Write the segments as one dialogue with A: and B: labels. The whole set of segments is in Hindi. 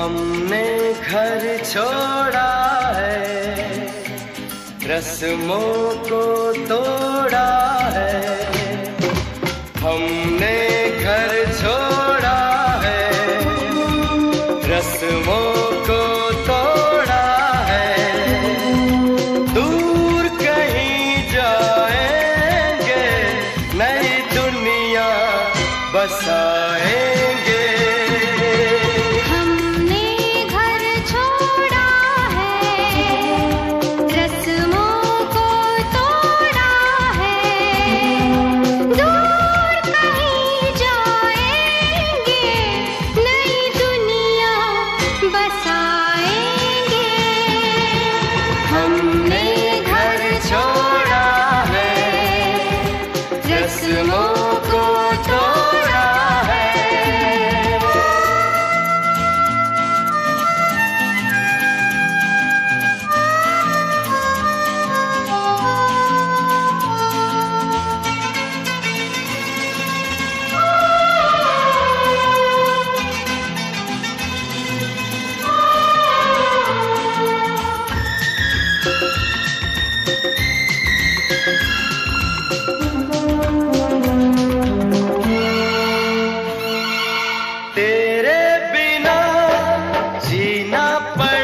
A: हमने घर छोड़ा है, रस्मों को तोड़ा है। हमने घर छोड़ा है, रस्मों को तोड़ा है। दूर कहीं जाएँगे, नई दुनिया Angelo बस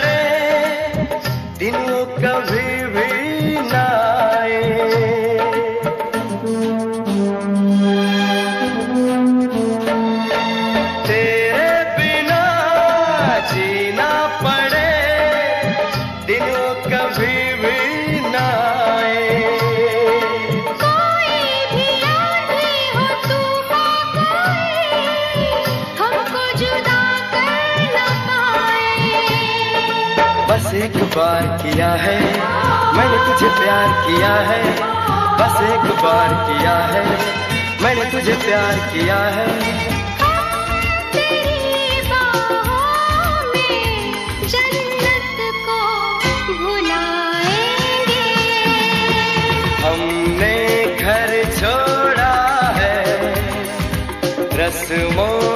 A: एक बार किया है। मैंने तुझे प्यार किया है। बस एक बार किया है। मैंने तुझे प्यार किया है। हमने घर छोड़ा है। रस्मों